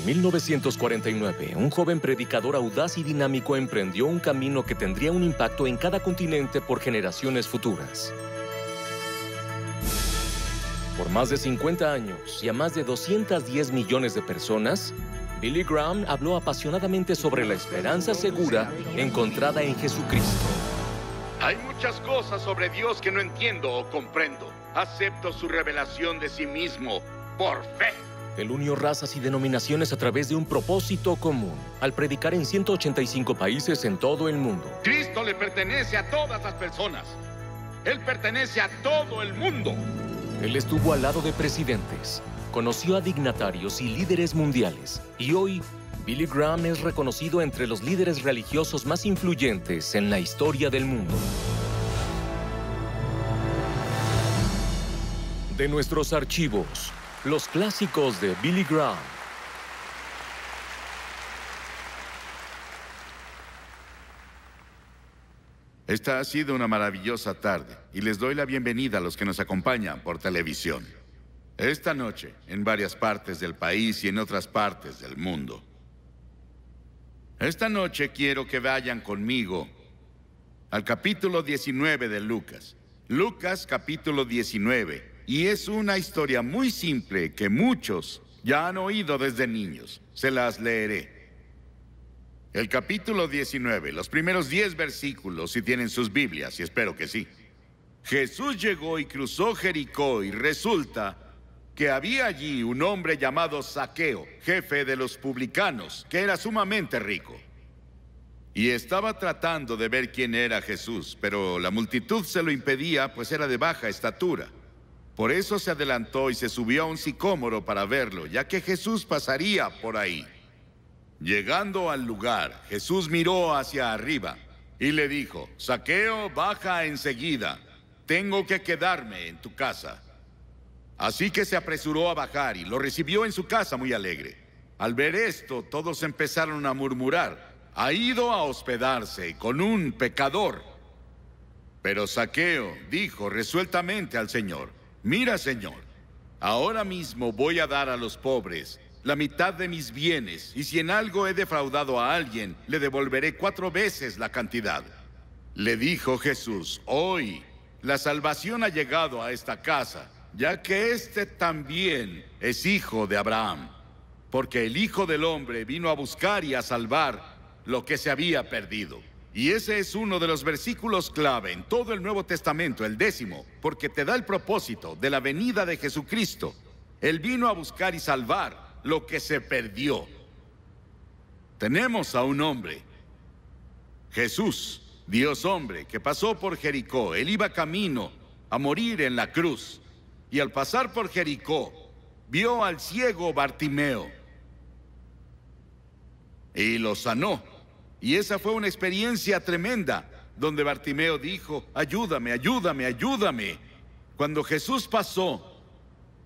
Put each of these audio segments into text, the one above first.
En 1949, un joven predicador audaz y dinámico emprendió un camino que tendría un impacto en cada continente por generaciones futuras. Por más de 50 años y a más de 210 millones de personas, Billy Graham habló apasionadamente sobre la esperanza segura encontrada en Jesucristo. Hay muchas cosas sobre Dios que no entiendo o comprendo. Acepto su revelación de sí mismo por fe. Él unió razas y denominaciones a través de un propósito común, al predicar en 185 países en todo el mundo. Cristo le pertenece a todas las personas. Él pertenece a todo el mundo. Él estuvo al lado de presidentes, conoció a dignatarios y líderes mundiales, y hoy Billy Graham es reconocido entre los líderes religiosos más influyentes en la historia del mundo. De nuestros archivos, los clásicos de Billy Graham. Esta ha sido una maravillosa tarde y les doy la bienvenida a los que nos acompañan por televisión. Esta noche, en varias partes del país y en otras partes del mundo. Esta noche quiero que vayan conmigo al capítulo 19 de Lucas. Lucas capítulo 19. Y es una historia muy simple que muchos ya han oído desde niños. Se las leeré. El capítulo 19, los primeros 10 versículos, si tienen sus Biblias, y espero que sí. Jesús llegó y cruzó Jericó y resulta que había allí un hombre llamado Saqueo, jefe de los publicanos, que era sumamente rico. Y estaba tratando de ver quién era Jesús, pero la multitud se lo impedía, pues era de baja estatura. Por eso se adelantó y se subió a un sicómoro para verlo, ya que Jesús pasaría por ahí. Llegando al lugar, Jesús miró hacia arriba y le dijo, Saqueo, baja enseguida, tengo que quedarme en tu casa. Así que se apresuró a bajar y lo recibió en su casa muy alegre. Al ver esto, todos empezaron a murmurar, ha ido a hospedarse con un pecador. Pero Saqueo dijo resueltamente al Señor, mira Señor, ahora mismo voy a dar a los pobres la mitad de mis bienes, y si en algo he defraudado a alguien, le devolveré cuatro veces la cantidad. Le dijo Jesús, hoy la salvación ha llegado a esta casa, ya que éste también es hijo de Abraham, porque el Hijo del Hombre vino a buscar y a salvar lo que se había perdido. Y ese es uno de los versículos clave en todo el Nuevo Testamento, el décimo, porque te da el propósito de la venida de Jesucristo. Él vino a buscar y salvar lo que se perdió. Tenemos a un hombre, Jesús, Dios hombre, que pasó por Jericó. Él iba camino a morir en la cruz. Y al pasar por Jericó, vio al ciego Bartimeo. Y lo sanó. Y esa fue una experiencia tremenda, donde Bartimeo dijo, ayúdame, ayúdame, ayúdame. Cuando Jesús pasó,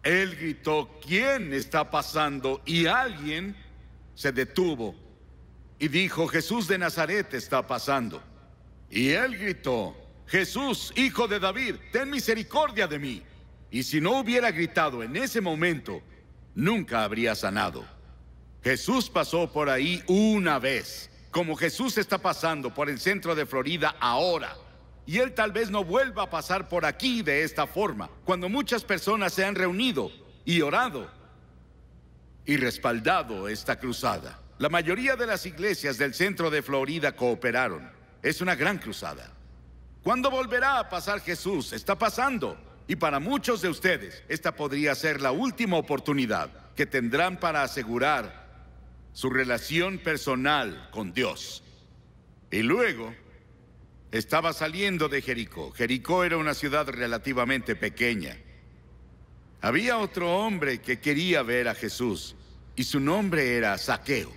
él gritó, ¿quién está pasando? Y alguien se detuvo y dijo, Jesús de Nazaret está pasando. Y él gritó, Jesús, hijo de David, ten misericordia de mí. Y si no hubiera gritado en ese momento, nunca habría sanado. Jesús pasó por ahí una vez, como Jesús está pasando por el centro de Florida ahora. Y Él tal vez no vuelva a pasar por aquí de esta forma, cuando muchas personas se han reunido y orado y respaldado esta cruzada. La mayoría de las iglesias del centro de Florida cooperaron. Es una gran cruzada. ¿Cuándo volverá a pasar Jesús? Está pasando. Y para muchos de ustedes, esta podría ser la última oportunidad que tendrán para asegurar su relación personal con Dios. Y luego estaba saliendo de Jericó. Jericó era una ciudad relativamente pequeña. Había otro hombre que quería ver a Jesús y su nombre era Saqueo.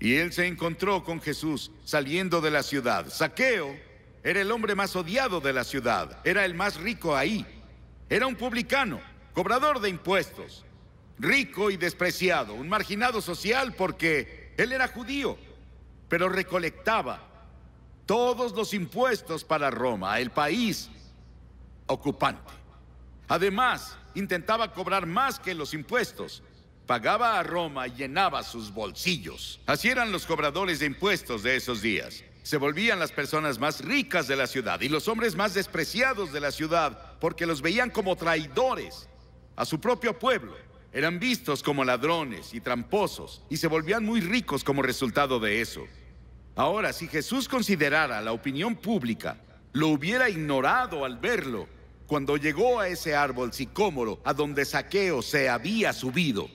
Y él se encontró con Jesús saliendo de la ciudad. Saqueo era el hombre más odiado de la ciudad, era el más rico ahí. Era un publicano, cobrador de impuestos, rico y despreciado, un marginado social porque él era judío, pero recolectaba todos los impuestos para Roma, el país ocupante. Además, intentaba cobrar más que los impuestos. pagaba a Roma y llenaba sus bolsillos. Así eran los cobradores de impuestos de esos días. Se volvían las personas más ricas de la ciudad y los hombres más despreciados de la ciudad porque los veían como traidores a su propio pueblo. Eran vistos como ladrones y tramposos y se volvían muy ricos como resultado de eso. Ahora, si Jesús considerara la opinión pública, lo hubiera ignorado al verlo cuando llegó a ese árbol sicómoro a donde Saqueo se había subido.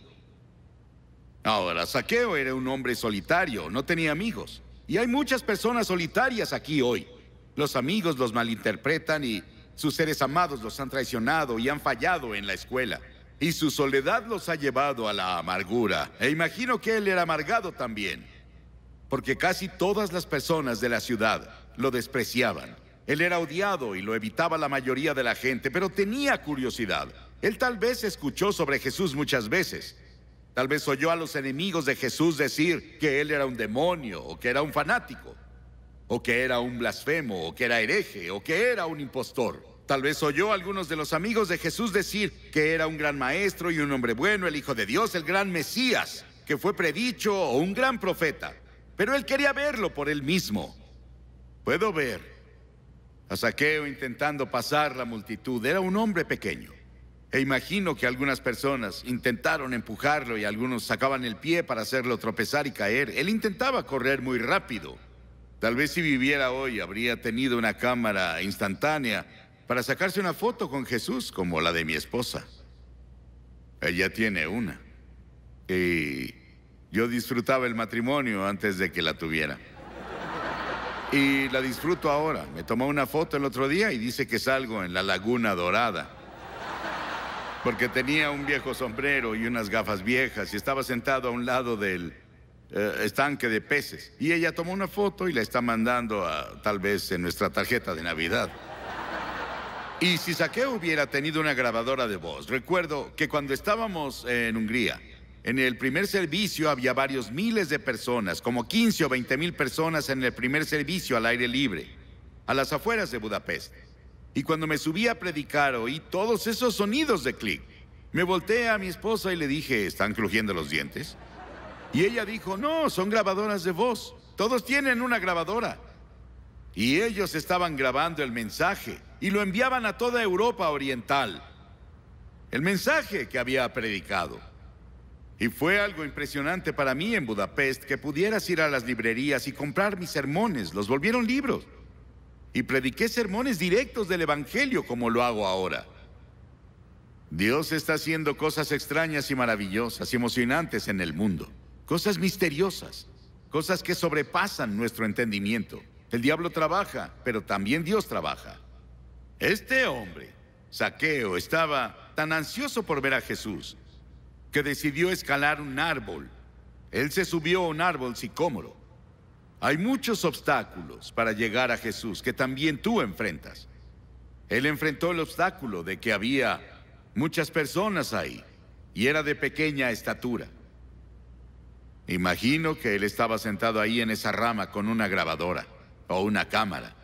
Ahora, Saqueo era un hombre solitario, no tenía amigos. Y hay muchas personas solitarias aquí hoy. Los amigos los malinterpretan y sus seres amados los han traicionado y han fallado en la escuela. Y su soledad los ha llevado a la amargura. E imagino que él era amargado también. Porque casi todas las personas de la ciudad lo despreciaban. Él era odiado y lo evitaba la mayoría de la gente, pero tenía curiosidad. Él tal vez escuchó sobre Jesús muchas veces. Tal vez oyó a los enemigos de Jesús decir que él era un demonio, o que era un fanático, o que era un blasfemo, o que era hereje, o que era un impostor. Tal vez oyó a algunos de los amigos de Jesús decir que era un gran maestro y un hombre bueno, el Hijo de Dios, el gran Mesías, que fue predicho o un gran profeta. Pero él quería verlo por él mismo. Puedo ver a Saqueo intentando pasar la multitud. Era un hombre pequeño. E imagino que algunas personas intentaron empujarlo y algunos sacaban el pie para hacerlo tropezar y caer. Él intentaba correr muy rápido. Tal vez si viviera hoy habría tenido una cámara instantánea para sacarse una foto con Jesús como la de mi esposa. Ella tiene una. Y yo disfrutaba el matrimonio antes de que la tuviera. Y la disfruto ahora. Me tomó una foto el otro día y dice que salgo en la Laguna Dorada. Porque tenía un viejo sombrero y unas gafas viejas y estaba sentado a un lado del eh, estanque de peces. Y ella tomó una foto y la está mandando a, tal vez en nuestra tarjeta de Navidad. Y si Saqueo hubiera tenido una grabadora de voz, recuerdo que cuando estábamos en Hungría, en el primer servicio había varios miles de personas, como 15 o 20 mil personas en el primer servicio al aire libre, a las afueras de Budapest. Y cuando me subí a predicar oí todos esos sonidos de clic. Me volteé a mi esposa y le dije, ¿están crujiendo los dientes? Y ella dijo, no, son grabadoras de voz. Todos tienen una grabadora. Y ellos estaban grabando el mensaje y lo enviaban a toda Europa Oriental. El mensaje que había predicado. Y fue algo impresionante para mí en Budapest que pudieras ir a las librerías y comprar mis sermones. Los volvieron libros. Y prediqué sermones directos del Evangelio como lo hago ahora. Dios está haciendo cosas extrañas y maravillosas y emocionantes en el mundo. Cosas misteriosas. Cosas que sobrepasan nuestro entendimiento. El diablo trabaja, pero también Dios trabaja. Este hombre, Saqueo, estaba tan ansioso por ver a Jesús que decidió escalar un árbol. Él se subió a un árbol sicómoro. Hay muchos obstáculos para llegar a Jesús que también tú enfrentas. Él enfrentó el obstáculo de que había muchas personas ahí y era de pequeña estatura. Imagino que él estaba sentado ahí en esa rama con una grabadora o una cámara.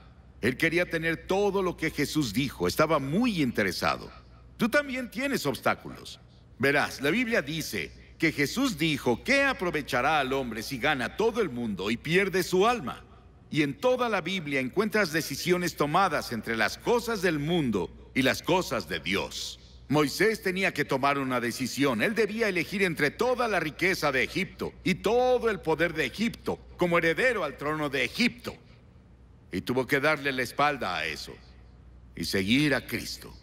Él quería tener todo lo que Jesús dijo, estaba muy interesado. Tú también tienes obstáculos. Verás, la Biblia dice que Jesús dijo, ¿qué aprovechará al hombre si gana todo el mundo y pierde su alma? Y en toda la Biblia encuentras decisiones tomadas entre las cosas del mundo y las cosas de Dios. Moisés tenía que tomar una decisión. Él debía elegir entre toda la riqueza de Egipto y todo el poder de Egipto como heredero al trono de Egipto. Y tuvo que darle la espalda a eso y seguir a Cristo.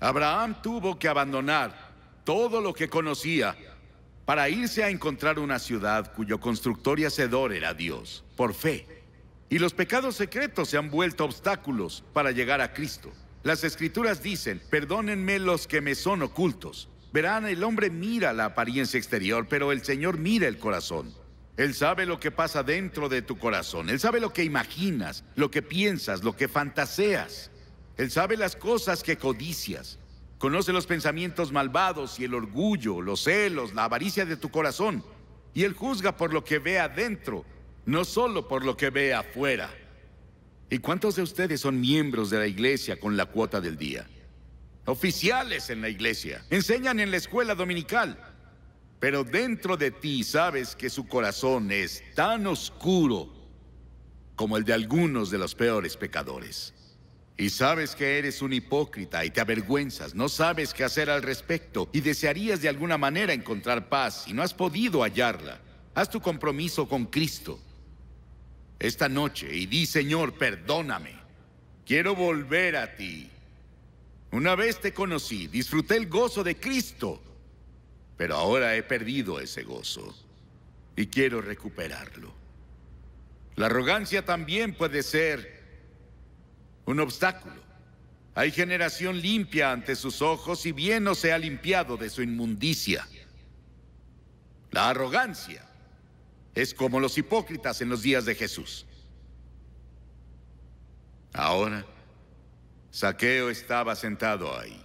Abraham tuvo que abandonar todo lo que conocía para irse a encontrar una ciudad cuyo constructor y hacedor era Dios, por fe. Y los pecados secretos se han vuelto obstáculos para llegar a Cristo. Las escrituras dicen, perdónenme los que me son ocultos. Verán, el hombre mira la apariencia exterior, pero el Señor mira el corazón. Él sabe lo que pasa dentro de tu corazón. Él sabe lo que imaginas, lo que piensas, lo que fantaseas. Él sabe las cosas que codicias. Conoce los pensamientos malvados y el orgullo, los celos, la avaricia de tu corazón. Y Él juzga por lo que ve adentro, no solo por lo que ve afuera. ¿Y cuántos de ustedes son miembros de la iglesia con la cuota del día? Oficiales en la iglesia. Enseñan en la escuela dominical. Pero dentro de ti sabes que su corazón es tan oscuro como el de algunos de los peores pecadores. Y sabes que eres un hipócrita y te avergüenzas, no sabes qué hacer al respecto y desearías de alguna manera encontrar paz y no has podido hallarla. Haz tu compromiso con Cristo esta noche y di, Señor, perdóname. Quiero volver a ti. Una vez te conocí, disfruté el gozo de Cristo, pero ahora he perdido ese gozo y quiero recuperarlo. La arrogancia también puede ser un obstáculo. Hay generación limpia ante sus ojos y bien no se ha limpiado de su inmundicia. La arrogancia es como los hipócritas en los días de Jesús. Ahora, Saqueo estaba sentado ahí.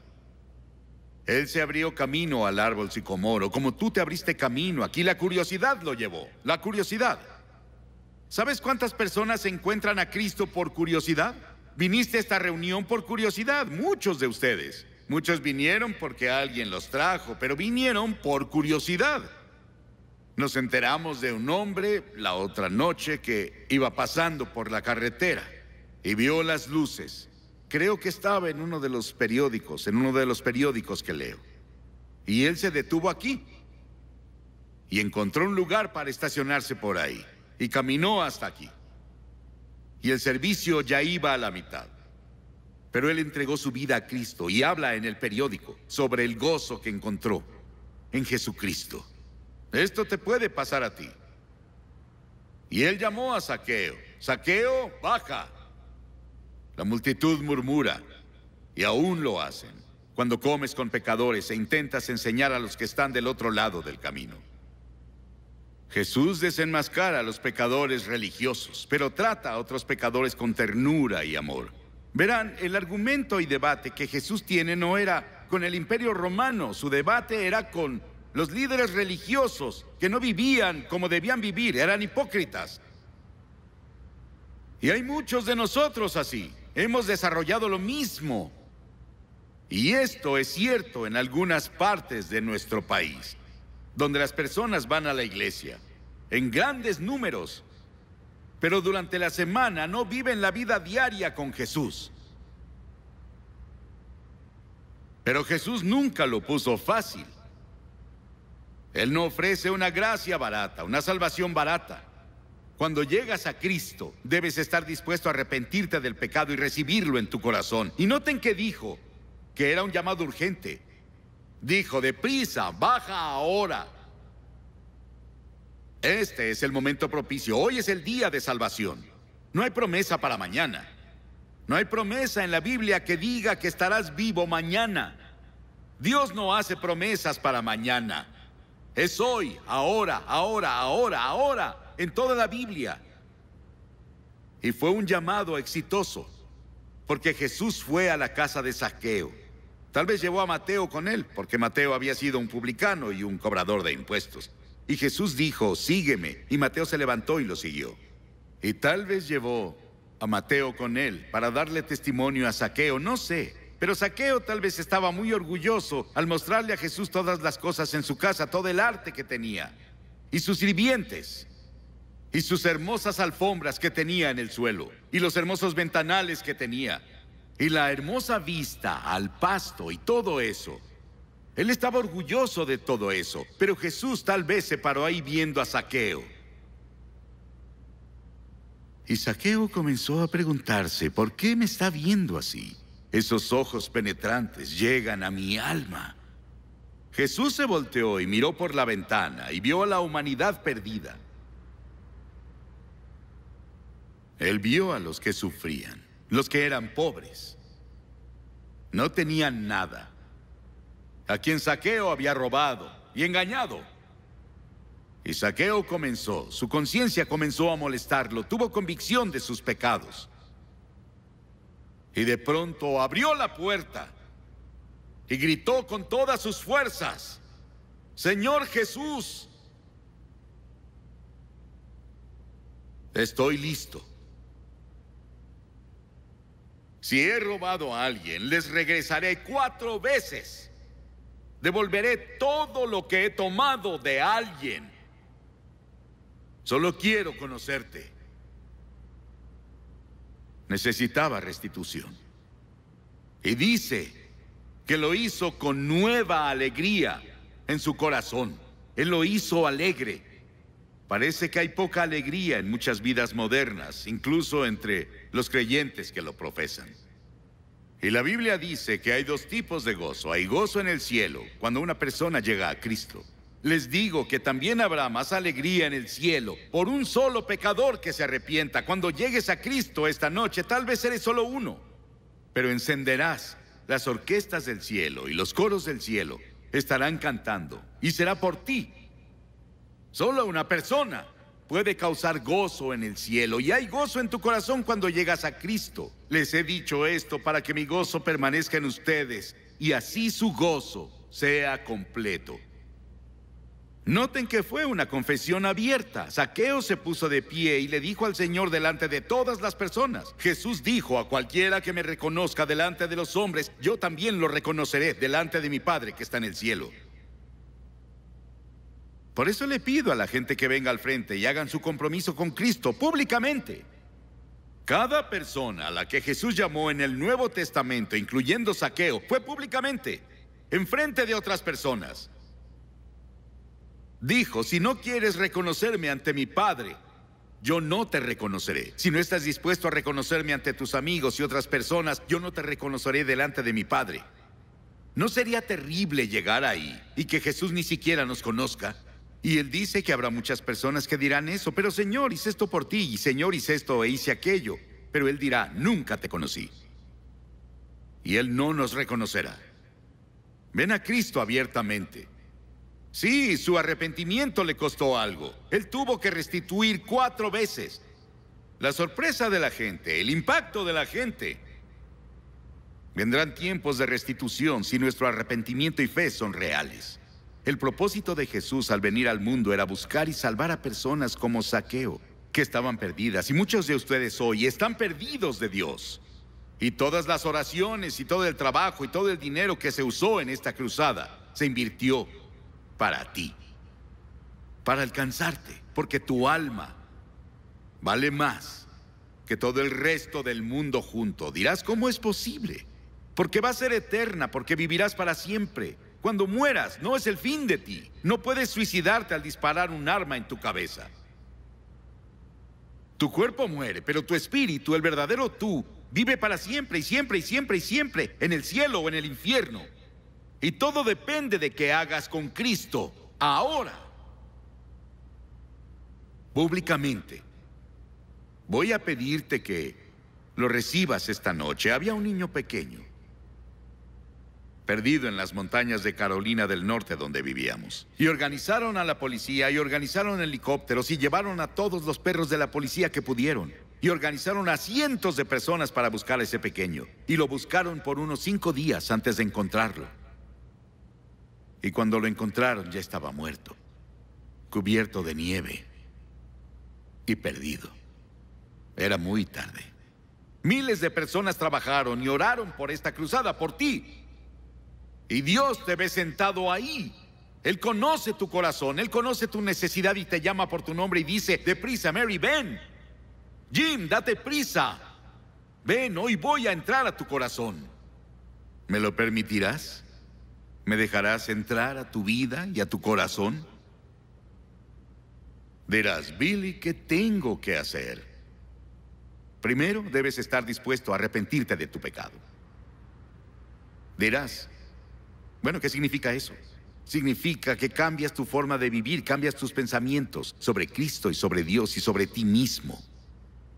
Él se abrió camino al árbol sicomoro, como tú te abriste camino. Aquí la curiosidad lo llevó, la curiosidad. ¿Sabes cuántas personas encuentran a Cristo por curiosidad? Viniste a esta reunión por curiosidad, muchos de ustedes. Muchos vinieron porque alguien los trajo, pero vinieron por curiosidad. Nos enteramos de un hombre la otra noche que iba pasando por la carretera y vio las luces. Creo que estaba en uno de los periódicos, en uno de los periódicos que leo. Y él se detuvo aquí y encontró un lugar para estacionarse por ahí y caminó hasta aquí y el servicio ya iba a la mitad. Pero él entregó su vida a Cristo y habla en el periódico sobre el gozo que encontró en Jesucristo. Esto te puede pasar a ti. Y él llamó a Saqueo. Saqueo, baja. La multitud murmura y aún lo hacen cuando comes con pecadores e intentas enseñar a los que están del otro lado del camino. Jesús desenmascara a los pecadores religiosos, pero trata a otros pecadores con ternura y amor. Verán, el argumento y debate que Jesús tiene no era con el imperio romano, su debate era con los líderes religiosos que no vivían como debían vivir, eran hipócritas. Y hay muchos de nosotros así, hemos desarrollado lo mismo. Y esto es cierto en algunas partes de nuestro país donde las personas van a la iglesia, en grandes números, pero durante la semana no viven la vida diaria con Jesús. Pero Jesús nunca lo puso fácil. Él no ofrece una gracia barata, una salvación barata. Cuando llegas a Cristo, debes estar dispuesto a arrepentirte del pecado y recibirlo en tu corazón. Y noten que dijo que era un llamado urgente. Dijo, deprisa, baja ahora. Este es el momento propicio. Hoy es el día de salvación. No hay promesa para mañana. No hay promesa en la Biblia que diga que estarás vivo mañana. Dios no hace promesas para mañana. Es hoy, ahora, ahora, ahora, ahora, en toda la Biblia. Y fue un llamado exitoso, porque Jesús fue a la casa de Saqueo. Tal vez llevó a Mateo con él, porque Mateo había sido un publicano y un cobrador de impuestos. Y Jesús dijo, sígueme. Y Mateo se levantó y lo siguió. Y tal vez llevó a Mateo con él para darle testimonio a Saqueo, no sé. Pero Saqueo tal vez estaba muy orgulloso al mostrarle a Jesús todas las cosas en su casa, todo el arte que tenía, y sus sirvientes, y sus hermosas alfombras que tenía en el suelo, y los hermosos ventanales que tenía y la hermosa vista al pasto y todo eso. Él estaba orgulloso de todo eso, pero Jesús tal vez se paró ahí viendo a Saqueo. Y Saqueo comenzó a preguntarse, ¿por qué me está viendo así? Esos ojos penetrantes llegan a mi alma. Jesús se volteó y miró por la ventana y vio a la humanidad perdida. Él vio a los que sufrían los que eran pobres. No tenían nada. A quien Saqueo había robado y engañado. Y Saqueo comenzó, su conciencia comenzó a molestarlo, tuvo convicción de sus pecados. Y de pronto abrió la puerta y gritó con todas sus fuerzas, Señor Jesús, estoy listo. Si he robado a alguien, les regresaré cuatro veces. Devolveré todo lo que he tomado de alguien. Solo quiero conocerte. Necesitaba restitución. Y dice que lo hizo con nueva alegría en su corazón. Él lo hizo alegre. Parece que hay poca alegría en muchas vidas modernas, incluso entre los creyentes que lo profesan. Y la Biblia dice que hay dos tipos de gozo. Hay gozo en el cielo cuando una persona llega a Cristo. Les digo que también habrá más alegría en el cielo por un solo pecador que se arrepienta. Cuando llegues a Cristo esta noche, tal vez eres solo uno, pero encenderás las orquestas del cielo y los coros del cielo estarán cantando y será por ti. Solo una persona puede causar gozo en el cielo y hay gozo en tu corazón cuando llegas a Cristo. Les he dicho esto para que mi gozo permanezca en ustedes y así su gozo sea completo. Noten que fue una confesión abierta. Saqueo se puso de pie y le dijo al Señor delante de todas las personas. Jesús dijo a cualquiera que me reconozca delante de los hombres, yo también lo reconoceré delante de mi Padre que está en el cielo. Por eso le pido a la gente que venga al frente y hagan su compromiso con Cristo públicamente. Cada persona a la que Jesús llamó en el Nuevo Testamento, incluyendo Saqueo, fue públicamente, en frente de otras personas. Dijo, si no quieres reconocerme ante mi Padre, yo no te reconoceré. Si no estás dispuesto a reconocerme ante tus amigos y otras personas, yo no te reconoceré delante de mi Padre. ¿No sería terrible llegar ahí y que Jesús ni siquiera nos conozca? Y él dice que habrá muchas personas que dirán eso, pero Señor, hice esto por ti, y Señor, hice esto e hice aquello. Pero él dirá, nunca te conocí. Y él no nos reconocerá. Ven a Cristo abiertamente. Sí, su arrepentimiento le costó algo. Él tuvo que restituir cuatro veces. La sorpresa de la gente, el impacto de la gente. Vendrán tiempos de restitución si nuestro arrepentimiento y fe son reales. El propósito de Jesús al venir al mundo era buscar y salvar a personas como Saqueo, que estaban perdidas. Y muchos de ustedes hoy están perdidos de Dios. Y todas las oraciones y todo el trabajo y todo el dinero que se usó en esta cruzada se invirtió para ti, para alcanzarte, porque tu alma vale más que todo el resto del mundo junto. Dirás, ¿cómo es posible? Porque va a ser eterna, porque vivirás para siempre. Cuando mueras, no es el fin de ti. No puedes suicidarte al disparar un arma en tu cabeza. Tu cuerpo muere, pero tu espíritu, el verdadero tú, vive para siempre y siempre y siempre y siempre, en el cielo o en el infierno. Y todo depende de qué hagas con Cristo ahora. Públicamente. Voy a pedirte que lo recibas esta noche. Había un niño pequeño perdido en las montañas de Carolina del Norte donde vivíamos. Y organizaron a la policía y organizaron helicópteros y llevaron a todos los perros de la policía que pudieron. Y organizaron a cientos de personas para buscar a ese pequeño. Y lo buscaron por unos cinco días antes de encontrarlo. Y cuando lo encontraron ya estaba muerto, cubierto de nieve y perdido. Era muy tarde. Miles de personas trabajaron y oraron por esta cruzada, por ti, y Dios te ve sentado ahí. Él conoce tu corazón, Él conoce tu necesidad y te llama por tu nombre y dice, deprisa, Mary, ven. Jim, date prisa. Ven, hoy voy a entrar a tu corazón. ¿Me lo permitirás? ¿Me dejarás entrar a tu vida y a tu corazón? Dirás, Billy, ¿qué tengo que hacer? Primero, debes estar dispuesto a arrepentirte de tu pecado. Dirás, bueno, ¿qué significa eso? Significa que cambias tu forma de vivir, cambias tus pensamientos sobre Cristo y sobre Dios y sobre ti mismo.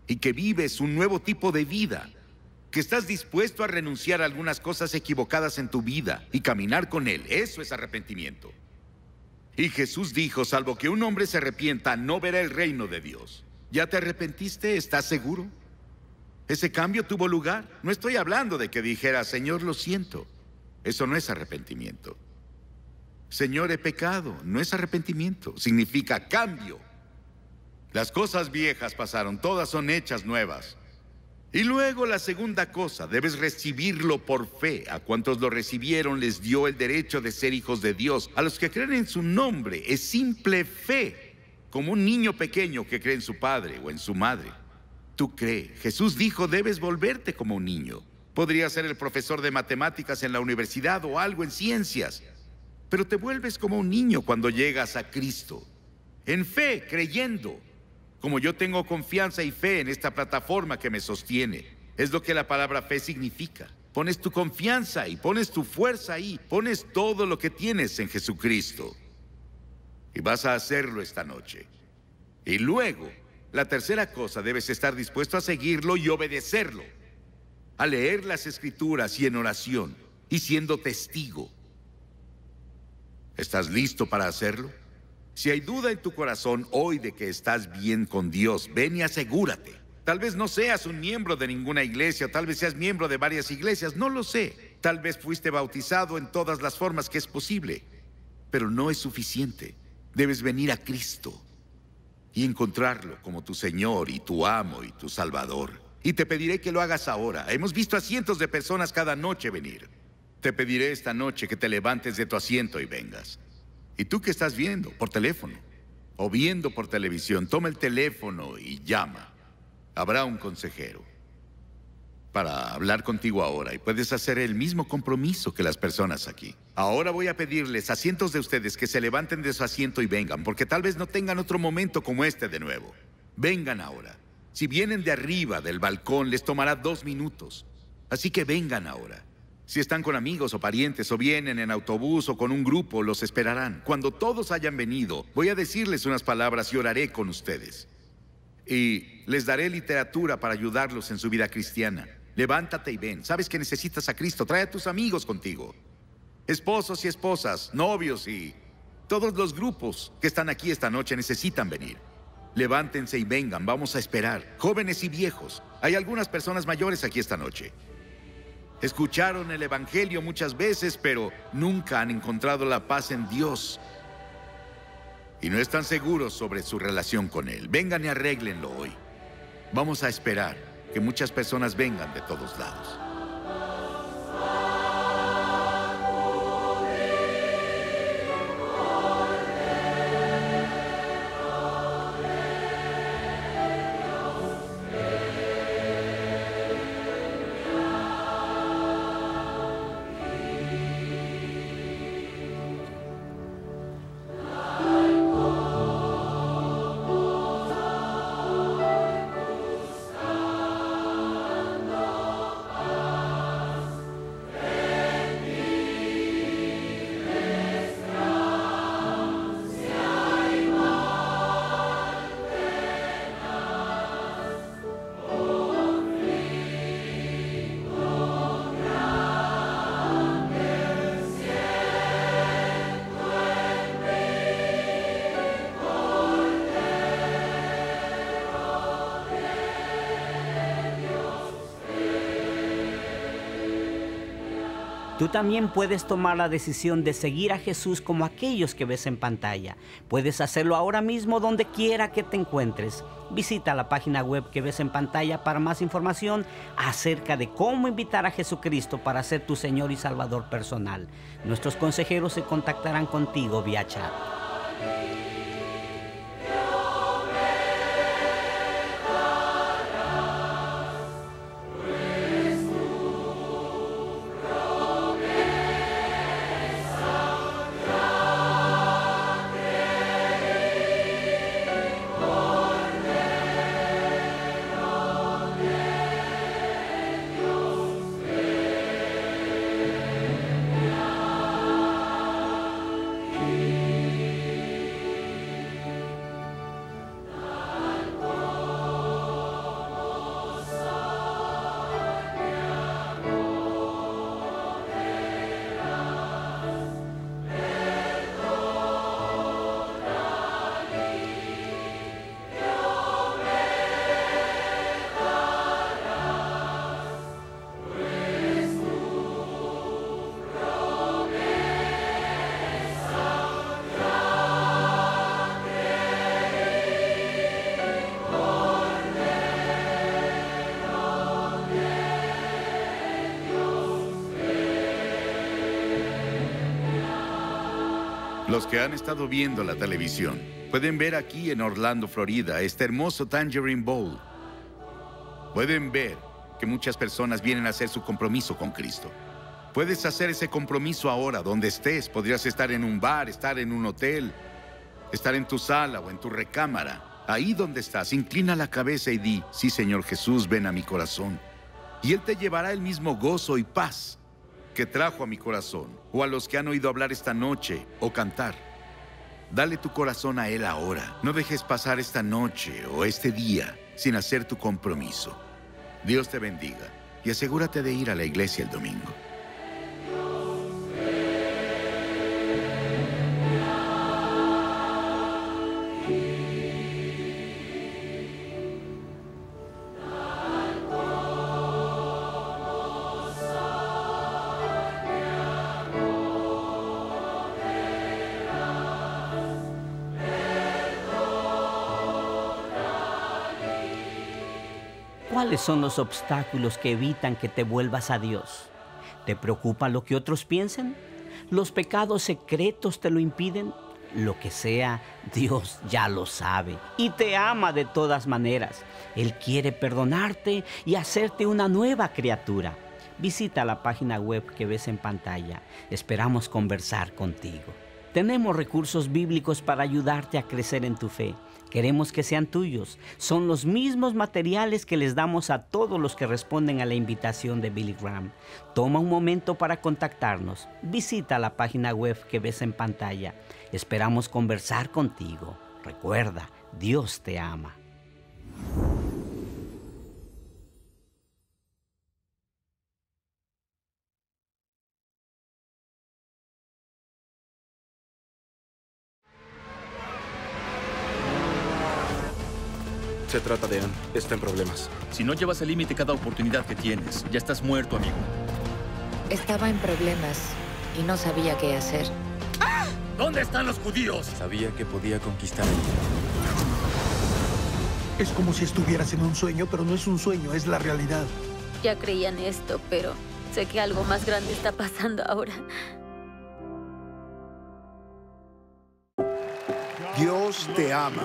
Y que vives un nuevo tipo de vida. Que estás dispuesto a renunciar a algunas cosas equivocadas en tu vida y caminar con Él. Eso es arrepentimiento. Y Jesús dijo, salvo que un hombre se arrepienta, no verá el reino de Dios. ¿Ya te arrepentiste? ¿Estás seguro? ¿Ese cambio tuvo lugar? No estoy hablando de que dijera, Señor, lo siento. Eso no es arrepentimiento. Señor, he pecado. No es arrepentimiento. Significa cambio. Las cosas viejas pasaron, todas son hechas nuevas. Y luego la segunda cosa, debes recibirlo por fe. A cuantos lo recibieron les dio el derecho de ser hijos de Dios. A los que creen en su nombre es simple fe, como un niño pequeño que cree en su padre o en su madre. Tú crees. Jesús dijo, debes volverte como un niño. Podría ser el profesor de matemáticas en la universidad o algo en ciencias. Pero te vuelves como un niño cuando llegas a Cristo. En fe, creyendo. Como yo tengo confianza y fe en esta plataforma que me sostiene. Es lo que la palabra fe significa. Pones tu confianza y pones tu fuerza ahí. Pones todo lo que tienes en Jesucristo. Y vas a hacerlo esta noche. Y luego, la tercera cosa, debes estar dispuesto a seguirlo y obedecerlo. A leer las escrituras y en oración y siendo testigo. ¿Estás listo para hacerlo? Si hay duda en tu corazón hoy de que estás bien con Dios, ven y asegúrate. Tal vez no seas un miembro de ninguna iglesia, tal vez seas miembro de varias iglesias, no lo sé. Tal vez fuiste bautizado en todas las formas que es posible, pero no es suficiente. Debes venir a Cristo y encontrarlo como tu Señor y tu amo y tu Salvador. Y te pediré que lo hagas ahora. Hemos visto a cientos de personas cada noche venir. Te pediré esta noche que te levantes de tu asiento y vengas. ¿Y tú qué estás viendo? Por teléfono. O viendo por televisión. Toma el teléfono y llama. Habrá un consejero para hablar contigo ahora y puedes hacer el mismo compromiso que las personas aquí. Ahora voy a pedirles a cientos de ustedes que se levanten de su asiento y vengan, porque tal vez no tengan otro momento como este de nuevo. Vengan ahora. Si vienen de arriba del balcón, les tomará dos minutos. Así que vengan ahora. Si están con amigos o parientes o vienen en autobús o con un grupo, los esperarán. Cuando todos hayan venido, voy a decirles unas palabras y oraré con ustedes. Y les daré literatura para ayudarlos en su vida cristiana. Levántate y ven. Sabes que necesitas a Cristo. Trae a tus amigos contigo. Esposos y esposas, novios y todos los grupos que están aquí esta noche necesitan venir. Levántense y vengan, vamos a esperar. Jóvenes y viejos. Hay algunas personas mayores aquí esta noche. Escucharon el Evangelio muchas veces, pero nunca han encontrado la paz en Dios. Y no están seguros sobre su relación con Él. Vengan y arréglenlo hoy. Vamos a esperar que muchas personas vengan de todos lados. Tú también puedes tomar la decisión de seguir a Jesús como aquellos que ves en pantalla. Puedes hacerlo ahora mismo donde quiera que te encuentres. Visita la página web que ves en pantalla para más información acerca de cómo invitar a Jesucristo para ser tu Señor y Salvador personal. Nuestros consejeros se contactarán contigo vía chat. Los que han estado viendo la televisión pueden ver aquí en Orlando, Florida, este hermoso Tangerine Bowl. Pueden ver que muchas personas vienen a hacer su compromiso con Cristo. Puedes hacer ese compromiso ahora, donde estés. Podrías estar en un bar, estar en un hotel, estar en tu sala o en tu recámara. Ahí donde estás, inclina la cabeza y di, sí Señor Jesús, ven a mi corazón. Y Él te llevará el mismo gozo y paz que trajo a mi corazón, o a los que han oído hablar esta noche o cantar. Dale tu corazón a Él ahora. No dejes pasar esta noche o este día sin hacer tu compromiso. Dios te bendiga y asegúrate de ir a la iglesia el domingo. ¿Cuáles son los obstáculos que evitan que te vuelvas a Dios? ¿Te preocupa lo que otros piensen? ¿Los pecados secretos te lo impiden? Lo que sea, Dios ya lo sabe y te ama de todas maneras. Él quiere perdonarte y hacerte una nueva criatura. Visita la página web que ves en pantalla. Esperamos conversar contigo. Tenemos recursos bíblicos para ayudarte a crecer en tu fe. Queremos que sean tuyos. Son los mismos materiales que les damos a todos los que responden a la invitación de Billy Graham. Toma un momento para contactarnos. Visita la página web que ves en pantalla. Esperamos conversar contigo. Recuerda, Dios te ama. Se trata de Anne. Está en problemas. Si no llevas al límite cada oportunidad que tienes, ya estás muerto, amigo. Estaba en problemas y no sabía qué hacer. ¿Dónde están los judíos? Sabía que podía conquistar el Es como si estuvieras en un sueño, pero no es un sueño, es la realidad. Ya creían esto, pero sé que algo más grande está pasando ahora. Dios te ama.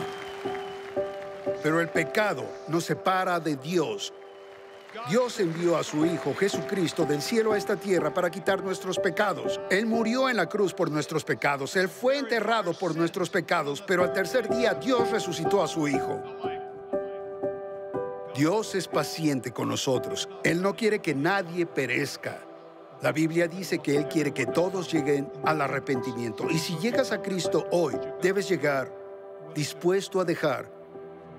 Pero el pecado nos separa de Dios. Dios envió a su Hijo Jesucristo del cielo a esta tierra para quitar nuestros pecados. Él murió en la cruz por nuestros pecados. Él fue enterrado por nuestros pecados, pero al tercer día Dios resucitó a su Hijo. Dios es paciente con nosotros. Él no quiere que nadie perezca. La Biblia dice que Él quiere que todos lleguen al arrepentimiento. Y si llegas a Cristo hoy, debes llegar dispuesto a dejar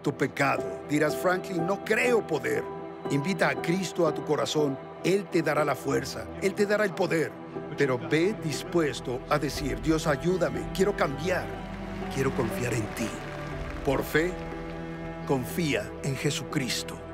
tu pecado. Dirás, Franklin, no creo poder. Invita a Cristo a tu corazón. Él te dará la fuerza, Él te dará el poder. Pero ve dispuesto a decir, Dios, ayúdame, quiero cambiar, quiero confiar en ti. Por fe, confía en Jesucristo.